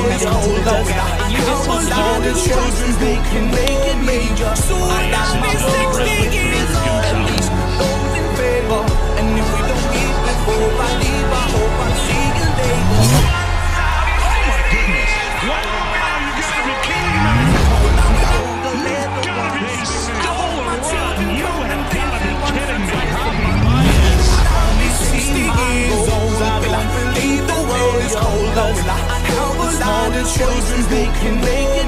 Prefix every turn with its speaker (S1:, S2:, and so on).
S1: You just want to children, they can make it major. all the choices they can make